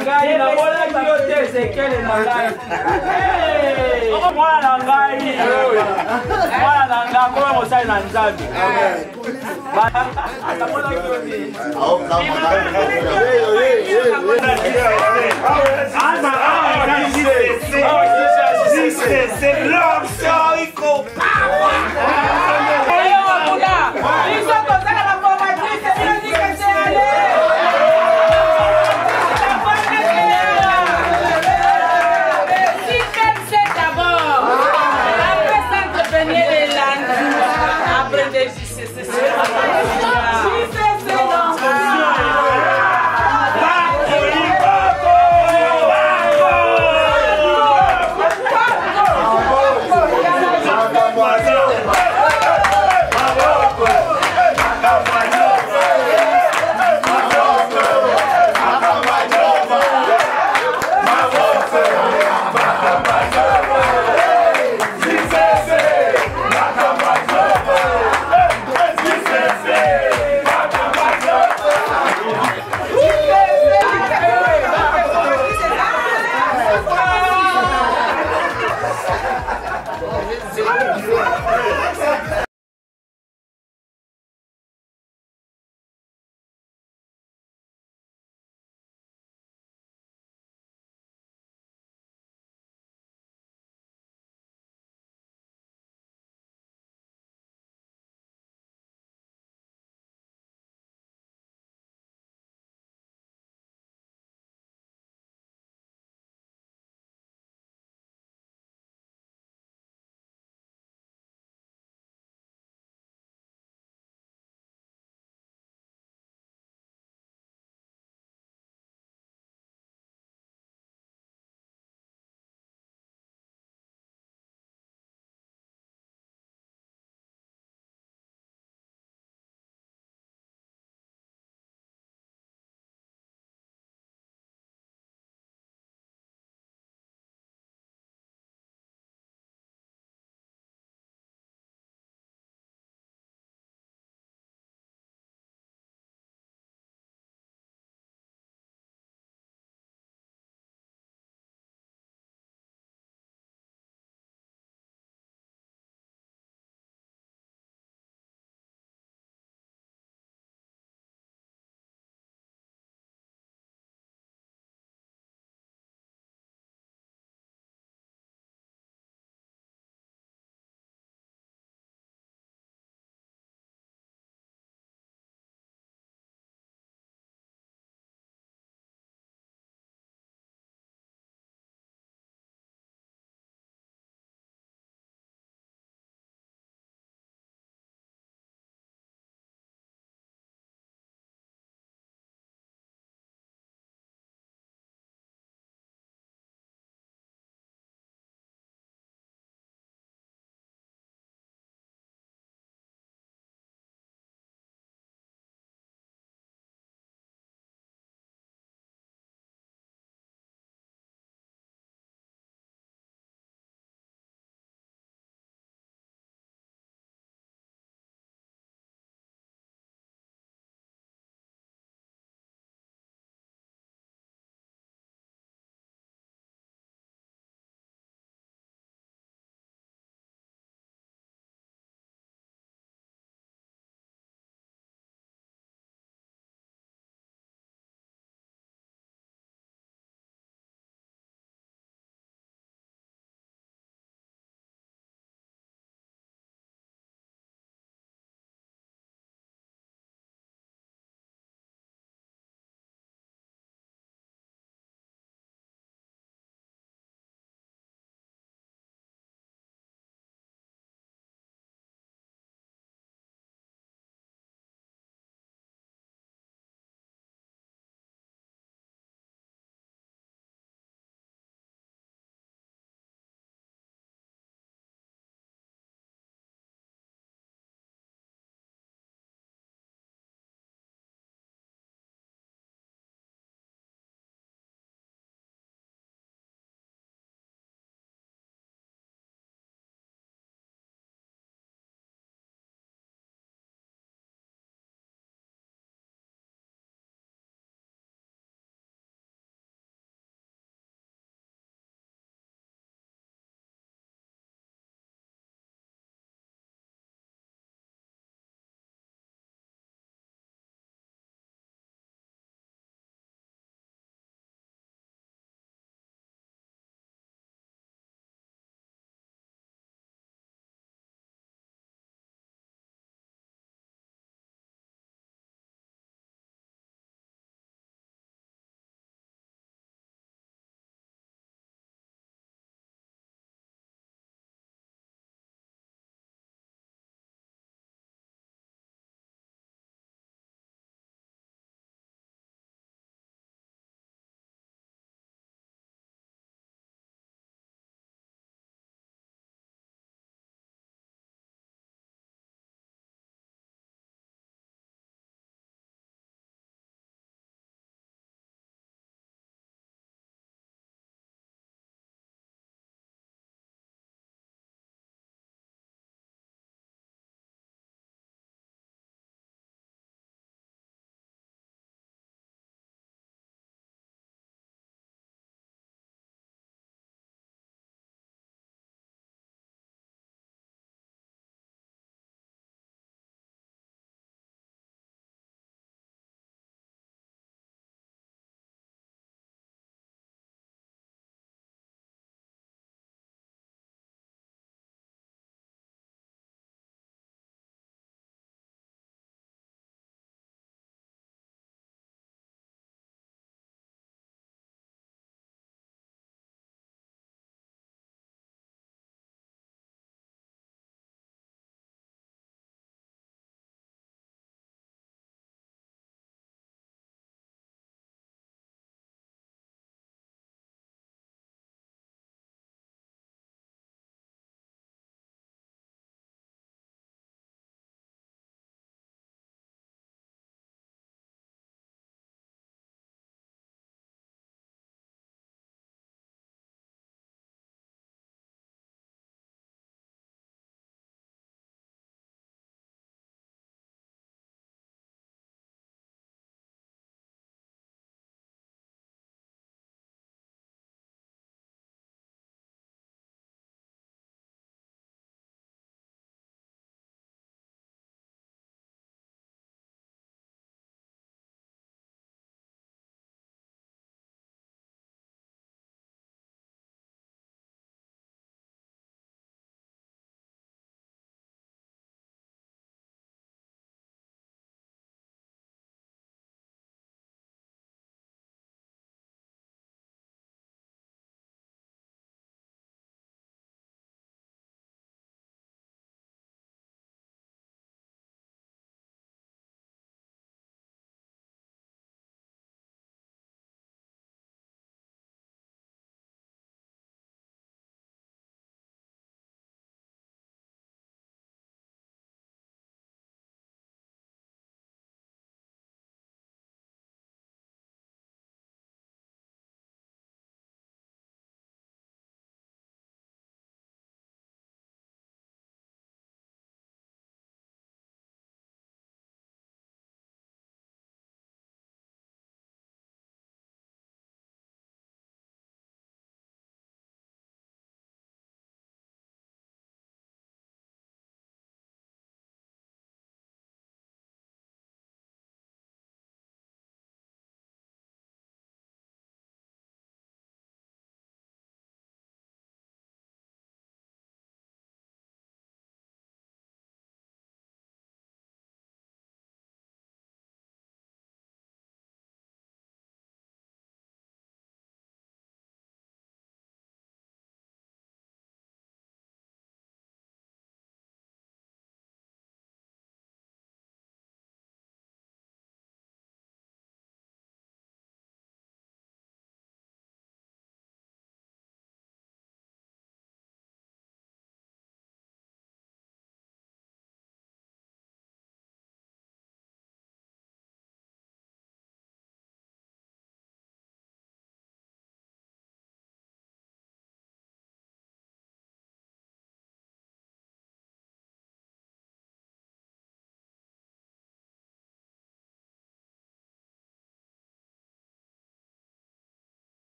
ngai namonaki yo te ezekele na ngai mwana na ngai mwana na ngai akoma mosali na nzambe namonaki yo te Alma, alma, existe, existe, rock, soy 안녕하세요.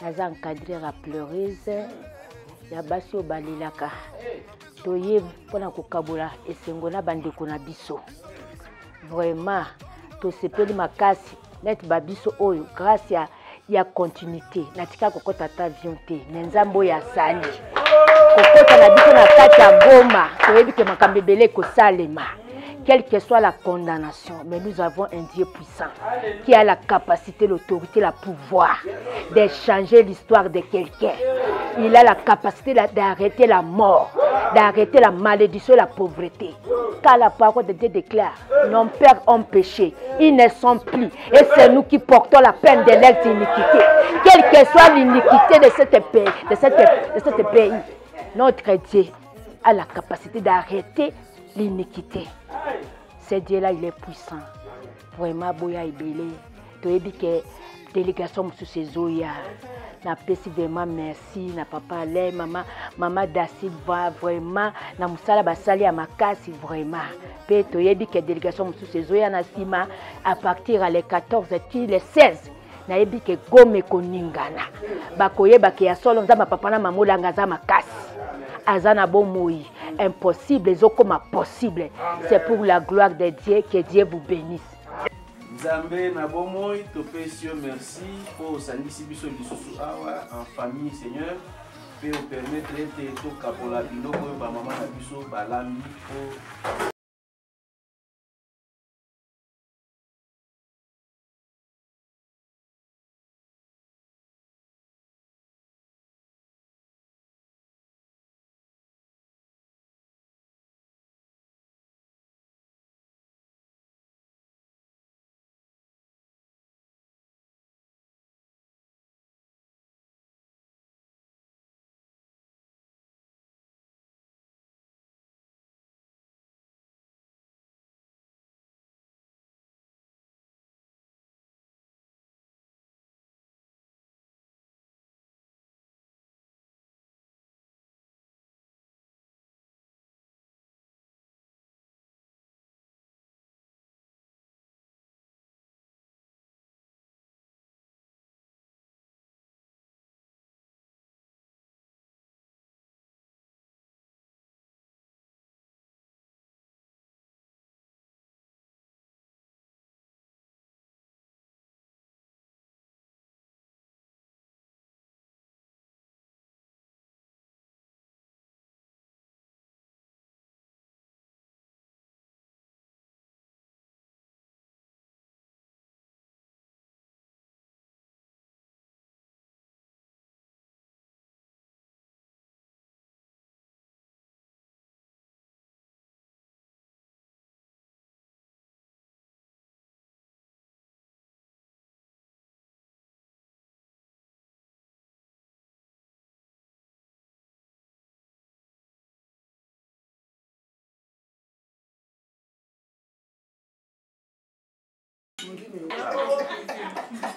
Naza encadreur ya pleureuse ya basi oyo balelaka. Toye mpona kokabola esengo na bandeko na biso. Vraiment tosepeli makasi. Neti babiso oyo grâce ya, ya continuité. Natika kokɔta ata avion te. Me nzambe oyo asali. Kokɔta na biso na kati ya goma toyebi ke makambo ebele ekosalema quelle que soit la condamnation, mais nous avons un Dieu puissant qui a la capacité, l'autorité, le pouvoir de changer l'histoire de quelqu'un. Il a la capacité d'arrêter la mort, d'arrêter la malédiction et la pauvreté. Car la parole de Dieu déclare, nos pères ont péché, ils ne sont plus. Et c'est nous qui portons la peine de leur iniquité. Quelle que soit l'iniquité de, cette pays, de, cette, de cette pays, notre Dieu a la capacité d'arrêter l'iniquité. Ce Dieu-là, il est puissant. Vraiment, boya ebele. toyebi ke délégation mosusu ezoya napesi vraiment merci na papa ale mama mama dasi vraiment na mosala basali ya makasi vraiment mpe toyebi ke délégation mosusu ezoya na nsima à partir ya le 14 ti le 16 nayebi ke gome ekoningana bakoyeba ke ya solo nzambe papa na mama olanga aza aza na bomoi. Impossible ezokoma possible. C'est pour la gloire de dieu que dieu vous bénisse. Nzambe na bomoi topesi yo merci. Mpo osangisi biso lisusu awa en famille seigneur. Mpe opermettre ete tokabola biloko oyo bamama na biso balambi mpo 我